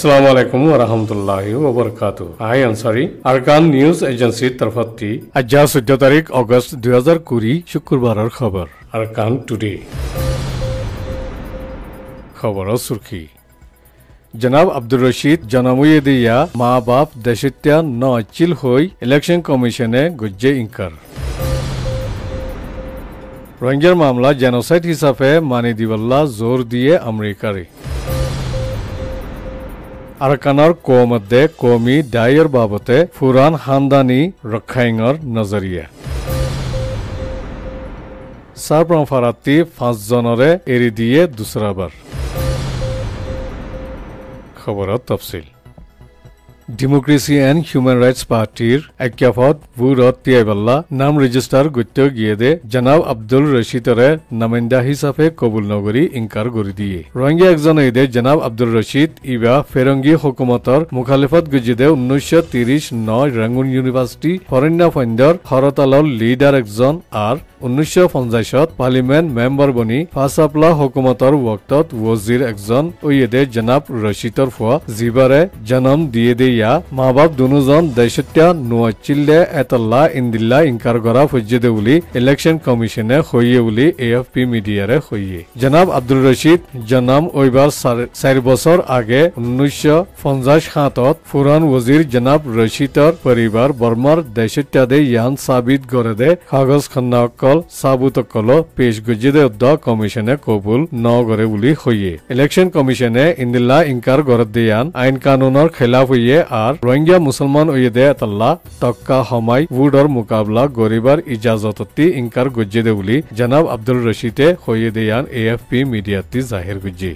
Assalamu alaikum wa rahmatullahi wa barakatuh. I Ansari, Arkan News Agency তরফতি আজ চৈধ্য তারিখ August দুই হাজার কুড়ি শুক্রবারের খবর আরকান টুডে খবৰৰ সুরখি জনাব আব্দুর রশিদ জনমুয়ে দিয়া মা বাপ দেশত্যা ন চিল হৈ ইলেকশন কমিশনে গুজ্জে ইনকার রোহিঙ্গার মামলা জেনোসাইড হিসাবে মানি দিবল্লা জোর দিয়ে আমেরিকারে আৰকানৰ কৌমধ্যে কৌমি দায়ৰ বাবতে ফুৰাণ খানদানী ৰক্ষাইঙৰ নজৰীয়া চাৰপ্ৰফাৰাতি পাঁচজনৰে এৰি দিয়ে দুচৰাবাৰ খবৰত তফচিল ডেমোক্ৰেসি এণ্ড হিউমেন ৰাইটছ পাৰ্টিৰ ঐক্যফত বুৰত তিয়াইবাল্লা নাম ৰেজিষ্টাৰ গত্য গিয়ে দে জনাব আব্দুল ৰছিদৰে নামাইন্দা হিচাপে কবুল নগৰী ইনকাৰ কৰি দিয়ে ৰোহিংগা একজন ঈদে জনাব আব্দুল ৰছিদ ইবা ফেৰংগী হুকুমতৰ মুখালিফত গুজিদে ঊনৈছশ ত্ৰিশ ন ৰাঙ্গুন ইউনিভাৰ্চিটি ফৰণ্য ফণ্ডৰ হৰতালৰ লিডাৰ একজন আৰু ঊনৈছশ পঞ্চাশত পাৰ্লিমেণ্ট মেম্বাৰ বনি ফাচাপলা হুকুমতৰ ৱক্তত ৱজিৰ একজন ওয়েদে জনাব ৰছিদৰ ফুৱা যিবাৰে জনম দিয়ে দিয়ে ইয়া মা বাপ দুজন দেশত্যা নোয়াচিল্লে এতল্লা ইন্দিল্লা ইনকার করা ফজ্জেদে বলি ইলেকশন কমিশনে হইয়ে বলি এএফপি মিডিয়ারে হইয়ে জনাব আব্দুল রশিদ জনাম ওইবার চার বছর আগে উনিশশো পঞ্চাশ সাতত ফুরান ওজির জনাব রশিদর পরিবার বর্মার দেশত্যাদে ইয়ান সাবিত করে দে কাগজ খন্নাকল সাবুতকল পেশ গজ্জেদে উদ্দ কমিশনে কবুল ন বলি হইয়ে ইলেকশন কমিশনে ইন্দিল্লা ইনকার করে দিয়ান আইন কানুনের খেলাফ হইয়ে আর রোহিঙ্গা মুসলমান ওয়েদে তাল্লা তক্কা হমাই উডর মুকাবলা গরিবার ইজাজততি ইনকার গজ্জেদে বলি জনাব আব্দুল রশিদে হইয়ে দেয়ান এএফপি মিডিয়াতি জাহির গুজ্জি।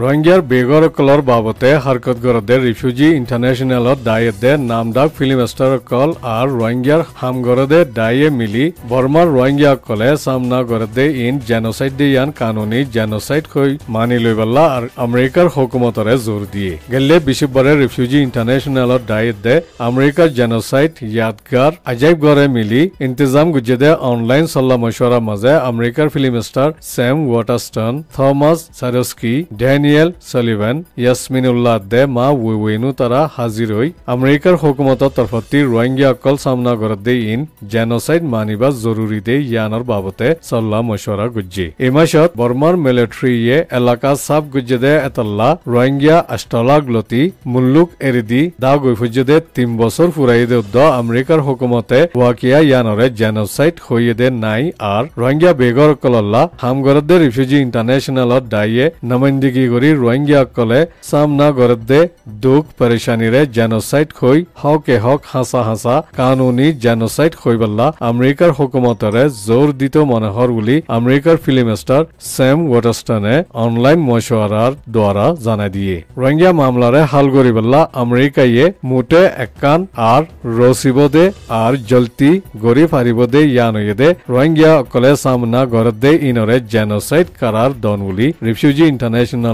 ৰোহিঙ্গাৰ বেগৰকলৰ বাবতে হাৰকত গৰদে ৰিফিউজি ইণ্টাৰনেশ্যনেলত দায়েদে নামদাক ফিল্ম ষ্টাৰসকল আৰু রোহিঙ্গার হামগরদে দায়ে মিলি বর্মার রোহিঙ্গাসকলে সামনা গরদে ইন জেনোসাইড দে ইয়ান কানুনি জেনোসাইড হৈ মানি লৈ পাল্লা আৰু আমেৰিকাৰ হুকুমতৰে জোৰ দিয়ে। গেলে বিশ্ববাৰে ৰিফিউজি ইণ্টাৰনেশ্যনেলত দায়েদে আমেৰিকাৰ জেনোসাইড ইয়াদগাৰ আজাইব গড়ে মিলি ইন্তজাম গুজেদে অনলাইন চল্লা মশৱৰা মাজে আমেৰিকাৰ film star Sam Waterston Thomas চাৰস্কি Daniel Daniel Sullivan ইয়াসমিনুল্লাহ দে মা ওয়েনু তারা হাজির হই আমেরিকার হুকুমতর তরফতি রোহিঙ্গা অকল সামনা দে ইন জেনোসাইড মানিবা জরুরি দে ইয়ানোর বাবতে সল্লা মশওয়ারা গুজ্জি এই মাসত বর্মার মিলিটারি ইয়ে এলাকা সাব গুজ্জে দে এতল্লা রোহিঙ্গা আষ্টলাগ লতি মুল্লুক এরি দি গৈফুজ্জে দে তিন বছর ফুরাই দে উদ্দ আমেরিকার হুকুমতে ওয়াকিয়া ইয়ানরে জেনোসাইড হইয়ে দে নাই আর রোহিঙ্গা বেগর কলল্লা হামগরদে রিফিউজি ইন্টারন্যাশনালত দাইয়ে নমাইন্দিগি কৰি ৰোহিংগীয়াসকলে চামনা গৰদে দুখ পৰেশানীৰে জেনোচাইড হৈ হকে হক হাঁচা হাঁচা কানুনী জেনোচাইড হৈ পেলা আমেৰিকাৰ হুকুমতৰে জোৰ দিত মনোহৰ বুলি আমেৰিকাৰ ফিল্ম ষ্টাৰ ছেম ৱাটাৰষ্টনে অনলাইন মশৱাৰাৰ দ্বাৰা জনাই দিয়ে। ৰোহিংগীয়া মামলাৰে হাল কৰি পেলা আমেৰিকাইয়ে মুঠে একান আৰ ৰসিব দে আৰ জলতি গৰি ফাৰিব দে ইয়ানয়ে দে ৰোহিংগীয়াসকলে চামনা গৰদে ইনৰে জেনোচাইড কাৰাৰ দন বুলি ৰিফিউজি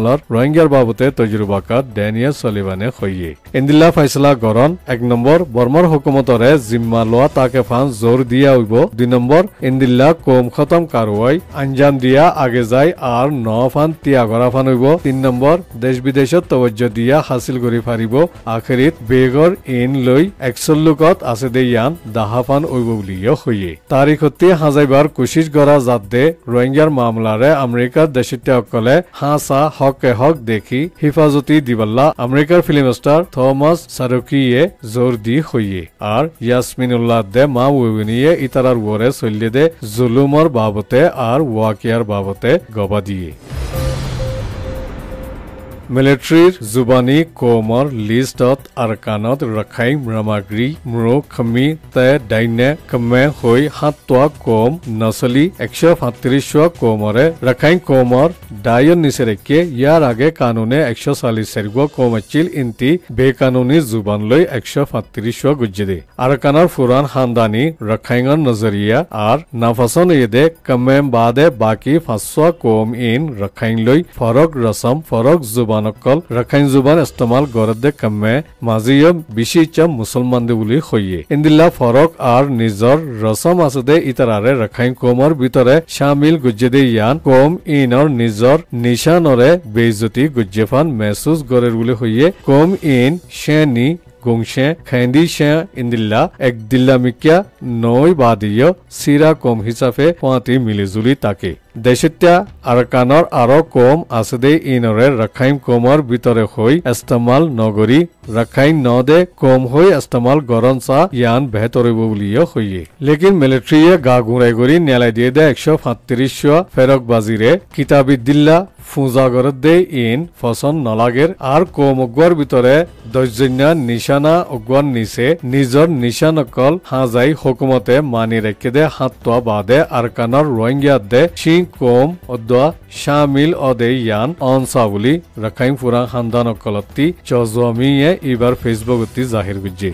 ইণ্টাৰনেশ্যনেলৰ রোহিঙ্গার বাবতে তজুরবাকাত ডেনিয়েল সলিভানে খইয়ে ইন্দিল্লা ফাইসলা গরন এক নম্বর বর্মার হুকুমতরে জিম্মা লোয়া তাকে ফান জোর দিয়া হইব দুই নম্বর ইন্দিল্লা কম খতম কারওয়াই আঞ্জাম দিয়া আগে যায় আর ন ফান তিয়া গড়া ফান হইব। তিন নম্বর দেশ বিদেশত তবজ্য দিয়া হাসিল করি ফারিব আখেরিত বেগর ইন লৈ একচল্লুকত আছে দে ইয়ান দাহা ফান হইব বুলিও হইয়ে তারিখতে হাজাইবার কুশিস গড়া জাত দে রোহিঙ্গার মামলারে আমেরিকার দেশিত্যসকলে হাঁচা হক হক দেখি হিফাজতি দিবাল্লা আমেরিকার ফিল্ম স্টার থমাস সারকিয়ে জোর দি হইয়ে আর ইয়াসমিনুল্লাহ দে মা উইনিয়ে ইতারার ওরে চলিয়ে দে জুলুমর বাবতে আর ওয়াকিয়ার বাবতে গবা দিয়ে মিলিটাৰীৰ জুবানী কৌমৰ লিষ্টত আৰকানত ৰখাই ৰামাগ্ৰী ম্ৰো খমি তে ডাইনে কমে হৈ সাতটোৱা কৌম নচলি একশ সাতত্ৰিশোৱা কৌমৰে ৰখাই কৌমৰ ডায়ন নিচেৰেকে ইয়াৰ আগে কানুনে একশ চাল্লিছ চাৰিগোৱা কৌম আছিল ইন্তি বেকানুনী জুবান লৈ একশ সাতত্ৰিশোৱা গুজ্জে আৰকানৰ ফুৰাণ খানদানী ৰখাইঙৰ নজৰিয়া আৰ নাফাসন এদে কমে বাদে বাকি ফাঁসোয়া কৌম ইন ৰখাইন লৈ ফৰক ৰসম ফৰক জুবান জোৱানসকল ৰাখাইন জোৱান ইস্তেমাল গৰদে কামে মাজিয় বিশিচ্ছা মুছলমান দে বুলি সৈয়ে ইন্দিল্লা ফৰক আৰ নিজৰ ৰচম আছে দে ইতাৰাৰে ৰাখাইন কমৰ ভিতৰে শামিল গুজ্জেদে ইয়ান কম ইনৰ নিজৰ নিশানৰে বেইজতি গুজ্জেফান মেহসুস গরের বুলি সৈয়ে কম ইন শেনি গংশে খেন্দি শে ইন্দিল্লা এক দিল্লামিকিয়া নৈ বাদিয় সিরা কম হিসাবে পাঁতি মিলিজুলি তাকে। দেশিত্যা আরকানর আরো কম আছে ইনরে রাখাইম কমর ভিতরে হই ইস্তেমাল নগরী রাখাইন নদে কম হই ইস্তেমাল গরম চা ইয়ান বেহতরিব বুলিও হইয়ে। লেকিন মিলিটারিয়ে গা গুড়াই করি নেলাই দিয়ে দে একশো সাতত্রিশ ফেরক বাজিরে কিতাবিদ্দিল্লা ফুজাগরত দে ইন ফসন নলাগের আর কম অগুয়ার ভিতরে দশজন্যা নিশানা অগুয়ার নিচে নিজর নিশানকল হাজাই হুকুমতে মানি রেখে দে হাতোয়া বাদে আরকানর রোহিঙ্গিয়া দে শিং কম অদোয়া শামিল অদে ইয়ান অনসা বুলি রাখাইন ফুরা খানদান অকলতি চজমিয়ে এবার ফেসবুকতি জাহির গুজ্জে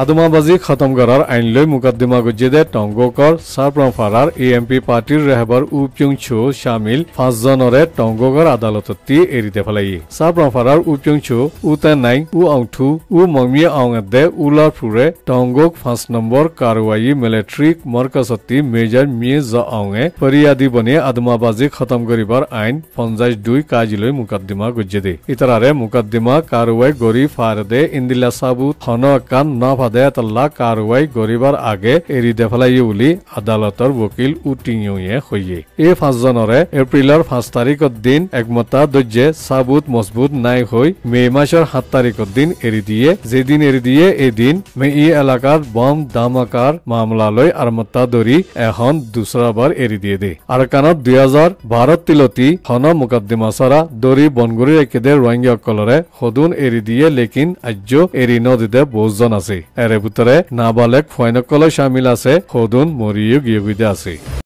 আদমাবাজি খতম কৰাৰ আইন লৈ মুকদ্দিমা গুজিদে টংগকৰ চাৰপ্ৰফাৰাৰ এ এম পি পাৰ্টীৰ ৰেহবৰ উ পিয়ং ছু শামিল পাঁচজনৰে টংগকৰ আদালতত এৰি দে পেলাই চাৰপ্ৰফাৰাৰ উ পিয়ং ছু উ তেনাই উ আউঠু উ মমিয়ে আউঙে উলাৰ ফুৰে টংগক পাঁচ নম্বৰ কারওয়াই মিলিটারি মরকাসতি মেজর মিয়ে জ আউঙে ফরিয়াদি বনে আদমাবাজি খতম করিবার আইন পঞ্চাশ দুই কাজিলৈ মুকদ্দিমা গুজিদে ইতারারে মুকদ্দিমা কারওয়াই গরি ফারদে ইন্দিলা সাবু থন কান ন ফাদে তাল্লা কাৰওয়াই গৰিবাৰ আগে এৰি দে পেলাই বুলি আদালতৰ উকিল উটিঙিয়ে হইয়ে এই পাঁচজনৰে এপ্ৰিলৰ পাঁচ তাৰিখৰ দিন একমতা দৰ্জে চাবুত মজবুত নাই হৈ মে মাসৰ সাত তাৰিখৰ দিন এৰি দিয়ে। যেদিন এৰি দিয়ে এদিন মে ই এলেকাত বম ধামাকাৰ মামলালৈ আৰমতা ধৰি এখন দুচৰাবাৰ এৰি দিয়ে দে। আৰকানত দুই হাজাৰ বাৰত তিলতি হন মুকদ্দিমা চৰা দৰি বনগুৰি একেদে ৰোহিংগাসকলৰে সদুন এৰি দিয়ে লেকিন আজ্য এৰি নদীতে বহুজন আছে। এৰে ভিতৰে নাবালেক ফয়নকলৈ চামিল আছে সদুন মৰিও গিয়ে আছে।